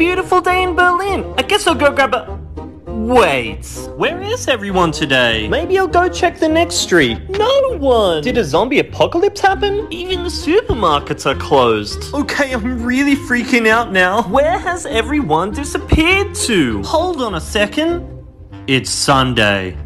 beautiful day in Berlin. I guess I'll go grab a. Wait, where is everyone today? Maybe I'll go check the next street. No one! Did a zombie apocalypse happen? Even the supermarkets are closed. Okay, I'm really freaking out now. Where has everyone disappeared to? Hold on a second. It's Sunday.